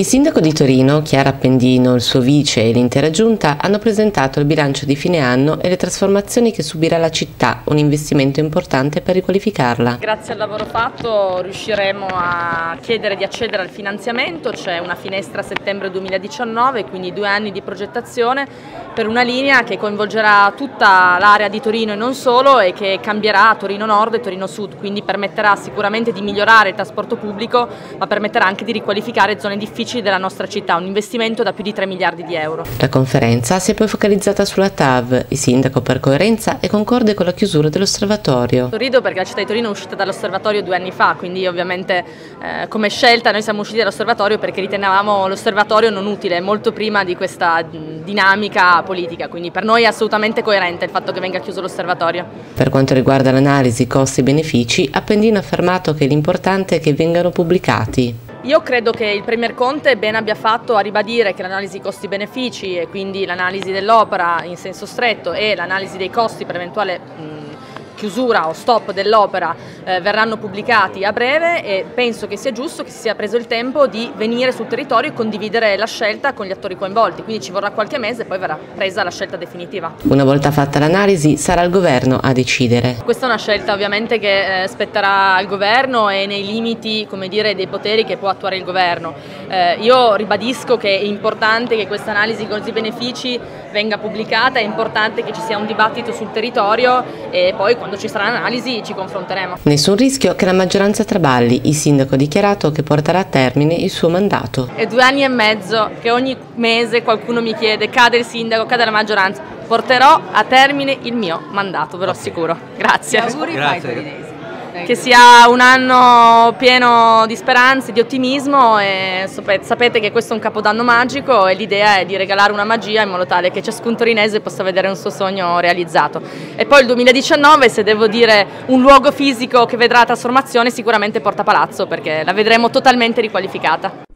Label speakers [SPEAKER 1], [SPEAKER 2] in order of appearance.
[SPEAKER 1] Il sindaco di Torino, Chiara Appendino, il suo vice e l'intera giunta hanno presentato il bilancio di fine anno e le trasformazioni che subirà la città, un investimento importante per riqualificarla.
[SPEAKER 2] Grazie al lavoro fatto riusciremo a chiedere di accedere al finanziamento, c'è una finestra a settembre 2019, quindi due anni di progettazione per una linea che coinvolgerà tutta l'area di Torino e non solo e che cambierà Torino Nord e Torino Sud, quindi permetterà sicuramente di migliorare il trasporto pubblico ma permetterà anche di riqualificare zone difficili benefici della nostra città, un investimento da più di 3 miliardi di euro.
[SPEAKER 1] La conferenza si è poi focalizzata sulla TAV, il sindaco per coerenza è concorde con la chiusura dell'osservatorio.
[SPEAKER 2] Rido perché la città di Torino è uscita dall'osservatorio due anni fa, quindi ovviamente eh, come scelta noi siamo usciti dall'osservatorio perché ritenevamo l'osservatorio non utile, molto prima di questa dinamica politica, quindi per noi è assolutamente coerente il fatto che venga chiuso l'osservatorio.
[SPEAKER 1] Per quanto riguarda l'analisi costi-benefici, Appendino ha affermato che l'importante è che vengano pubblicati.
[SPEAKER 2] Io credo che il Premier Conte bene abbia fatto a ribadire che l'analisi costi-benefici e quindi l'analisi dell'opera in senso stretto e l'analisi dei costi per eventuale mh, chiusura o stop dell'opera eh, verranno pubblicati a breve e penso che sia giusto che si sia preso il tempo di venire sul territorio e condividere la scelta con gli attori coinvolti, quindi ci vorrà qualche mese e poi verrà presa la scelta definitiva.
[SPEAKER 1] Una volta fatta l'analisi sarà il governo a decidere.
[SPEAKER 2] Questa è una scelta ovviamente che eh, spetterà al governo e nei limiti dire, dei poteri che può attuare il governo. Eh, io ribadisco che è importante che questa analisi costi-benefici venga pubblicata, è importante che ci sia un dibattito sul territorio e poi quando ci sarà l'analisi ci confronteremo.
[SPEAKER 1] Nessun rischio che la maggioranza traballi, il sindaco ha dichiarato che porterà a termine il suo mandato.
[SPEAKER 2] È due anni e mezzo che ogni mese qualcuno mi chiede cade il sindaco, cade la maggioranza, porterò a termine il mio mandato, ve lo assicuro. Grazie.
[SPEAKER 3] Auguri Grazie
[SPEAKER 2] che sia un anno pieno di speranze, di ottimismo e sapete che questo è un capodanno magico e l'idea è di regalare una magia in modo tale che ciascun torinese possa vedere un suo sogno realizzato. E poi il 2019, se devo dire un luogo fisico che vedrà la trasformazione, sicuramente Porta Palazzo perché la vedremo totalmente riqualificata.